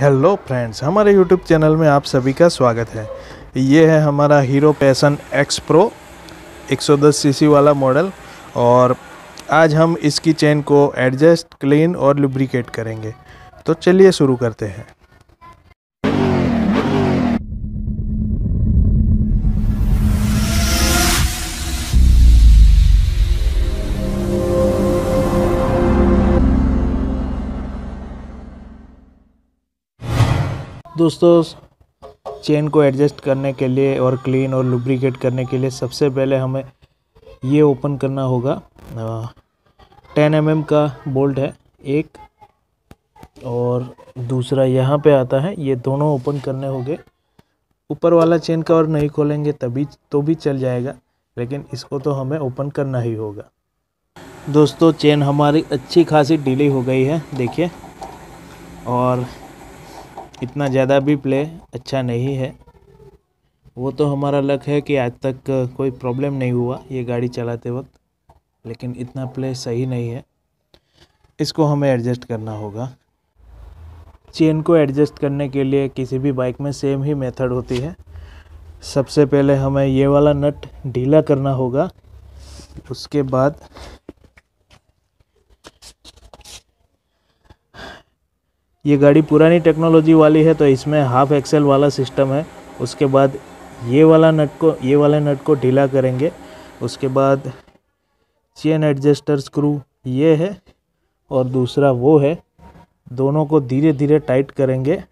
Hello friends हमारे YouTube channel में आप सभी का स्वागत है। ये है हमारा Hero Passion X Pro 110 CC वाला मॉडल और आज हम इसकी चेन को एडजस्ट क्लीन और लुब्रिकेट करेंगे। तो चलिए शुरू करते हैं। दोस्तों, चेन को एडजस्ट करने के लिए और क्लीन और लुब्रिकेट करने के लिए सबसे पहले हमें ये ओपन करना होगा। टेन एम mm का बोल्ट है एक, और दूसरा यहाँ पे आता है। ये दोनों ओपन करने होंगे। ऊपर वाला चेन का और नहीं खोलेंगे तभी तो भी चल जाएगा, लेकिन इसको तो हमें ओपन करना ही होगा। दोस्तों, चेन हमारी अच्छी खासी ढीली हो गई है, देखिए। और इतना ज़्यादा भी प्ले अच्छा नहीं है। वो तो हमारा लक है कि आज तक कोई प्रॉब्लम नहीं हुआ ये गाड़ी चलाते वक्त, लेकिन इतना प्ले सही नहीं है। इसको हमें एडजस्ट करना होगा। चेन को एडजस्ट करने के लिए किसी भी बाइक में सेम ही मेथड होती है। सबसे पहले हमें ये वाला नट ढीला करना होगा। उसके बाद ये गाड़ी पुरानी टेक्नोलॉजी वाली है तो इसमें हाफ़ एक्सेल वाला सिस्टम है। उसके बाद ये वाला नट को, ये वाले नट को ढीला करेंगे। उसके बाद चेन एडजस्टर स्क्रू ये है और दूसरा वो है। दोनों को धीरे धीरे टाइट करेंगे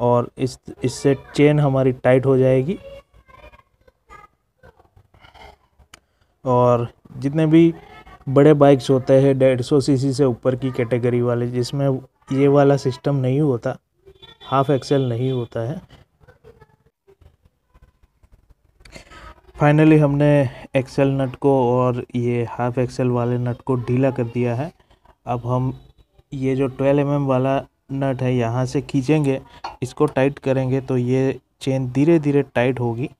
और इस, इससे चेन हमारी टाइट हो जाएगी। और जितने भी बड़े बाइक्स होते हैं, डेढ़ सौ सी से ऊपर की कैटेगरी वाले, जिसमें ये वाला सिस्टम नहीं होता। हाफ़ एक्सेल नहीं होता है। फाइनली हमने एक्सेल नट को और ये हाफ़ एक्सेल वाले नट को ढीला कर दिया है। अब हम ये जो 12 एम mm वाला नट है, यहाँ से खींचेंगे। इसको टाइट करेंगे तो ये चेन धीरे धीरे टाइट होगी।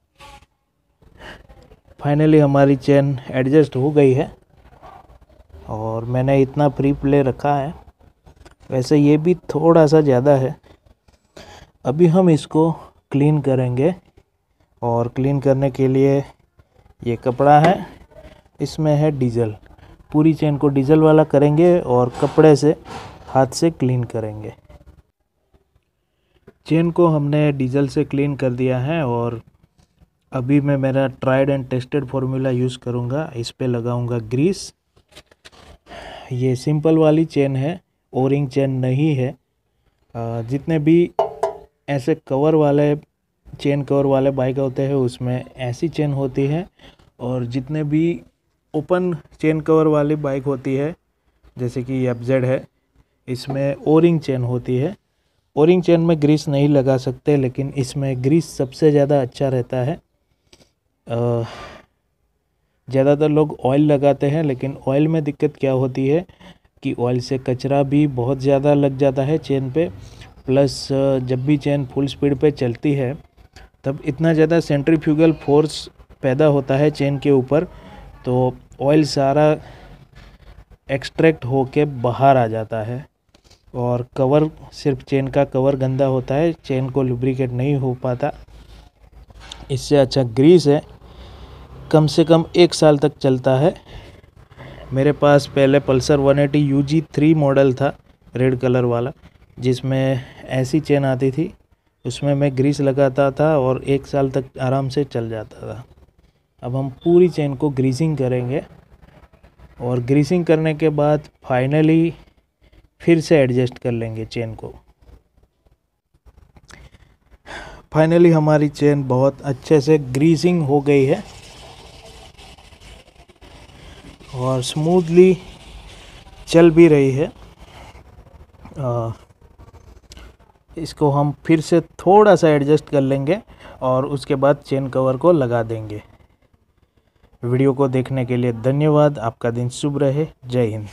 फाइनली हमारी चेन एडजस्ट हो गई है और मैंने इतना प्री प्ले रखा है। वैसे ये भी थोड़ा सा ज़्यादा है। अभी हम इसको क्लीन करेंगे और क्लीन करने के लिए ये कपड़ा है, इसमें है डीजल। पूरी चेन को डीजल वाला करेंगे और कपड़े से, हाथ से क्लीन करेंगे। चेन को हमने डीजल से क्लीन कर दिया है और अभी मैं मेरा tried and tested formula use करूँगा। इस पर लगाऊँगा ग्रीस ये सिंपल वाली चेन है। ओरिंग चेन नहीं है। जितने भी ऐसे कवर वाले चेन कवर वाले बाइक होते हैं, उसमें ऐसी चेन होती है और जितने भी ओपन चेन कवर वाली बाइक होती है, जैसे कि एफ़ जेड है, इसमें ओरिंग चेन होती है। ओरिंग चेन में ग्रीस नहीं लगा सकते, लेकिन इसमें ग्रीस सबसे ज़्यादा अच्छा रहता है। ज़्यादातर लोग ऑयल लगाते हैं, लेकिन ऑयल में दिक्कत क्या होती है? कि ऑयल से कचरा भी बहुत ज़्यादा लग जाता है चेन पे प्लस जब भी चेन फुल स्पीड पे चलती है, तब इतना ज़्यादा सेंट्रीफ्यूगल फोर्स पैदा होता है चेन के ऊपर तो ऑयल सारा एक्सट्रैक्ट होके बाहर आ जाता है और कवर सिर्फ़ चेन का कवर गंदा होता है चेन को लुब्रिकेट नहीं हो पाता। इससे अच्छा ग्रीस है, कम से कम एक साल तक चलता है। मेरे पास पहले Pulsar 180 eighty U G three model था रेड कलर वाला, जिसमें ऐसी चेन आती थी, उसमें मैं ग्रीस लगाता था और एक साल तक आराम से चल जाता था। अब हम पूरी चेन को ग्रीसिंग करेंगे और ग्रीसिंग करने के बाद फाइनली फिर से एडजस्ट कर लेंगे चेन को। फाइनली हमारी चेन बहुत अच्छे से ग्रीसिंग हो गई है। और स्मूथली चल भी रही है। आ, इसको हम फिर से थोड़ा सा एडजस्ट कर लेंगे और उसके बाद चेन कवर को लगा देंगे। वीडियो को देखने के लिए धन्यवाद। आपका दिन शुभ रहे। जय हिंद।